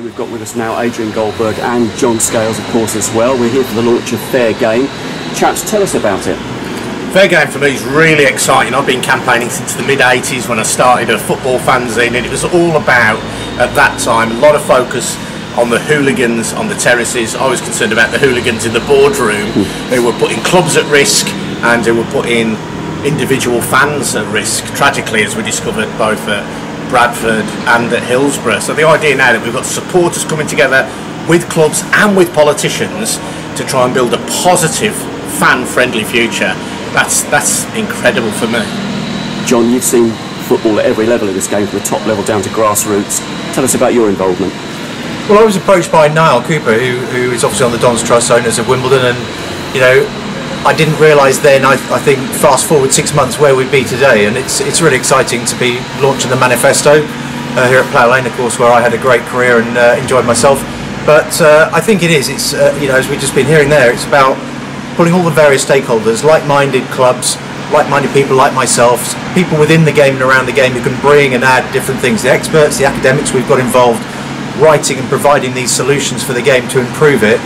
we've got with us now Adrian Goldberg and John Scales, of course, as well. We're here for the launch of Fair Game. Chaps, tell us about it. Fair Game for me is really exciting. I've been campaigning since the mid 80s when I started a football fanzine, and it was all about, at that time, a lot of focus on the hooligans on the terraces. I was concerned about the hooligans in the boardroom hmm. who were putting clubs at risk and who were putting individual fans at risk, tragically, as we discovered both at Bradford and at Hillsborough. So the idea now that we've got supporters coming together with clubs and with politicians to try and build a positive, fan-friendly future, that's that's incredible for me. John, you've seen football at every level of this game, from the top level down to grassroots. Tell us about your involvement. Well, I was approached by Niall Couper, who, who is obviously on the Dons Trust, owners of Wimbledon, and you know, I didn't realise then. I, I think fast forward six months where we'd be today, and it's it's really exciting to be launching the manifesto uh, here at Plough Lane, of course, where I had a great career and uh, enjoyed myself. But uh, I think it is. It's uh, you know, as we've just been hearing there, it's about pulling all the various stakeholders, like-minded clubs, like-minded people like myself, people within the game and around the game who can bring and add different things. The experts, the academics we've got involved, writing and providing these solutions for the game to improve it.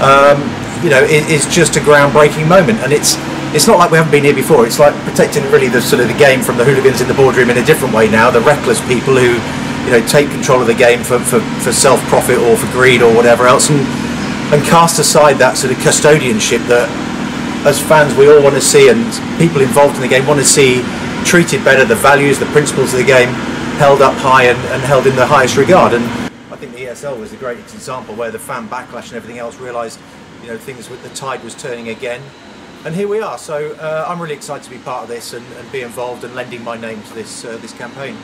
Um, you know, it is just a groundbreaking moment, and it's it's not like we haven't been here before. It's like protecting really the sort of the game from the hooligans in the boardroom in a different way now. The reckless people who, you know, take control of the game for, for, for self profit or for greed or whatever else, and and cast aside that sort of custodianship that, as fans, we all want to see, and people involved in the game want to see treated better. The values, the principles of the game held up high and, and held in the highest regard. And I think the ESL was a great example where the fan backlash and everything else realised, you know, things with the tide was turning again. And here we are. So uh, I'm really excited to be part of this and, and be involved and lending my name to this uh, this campaign.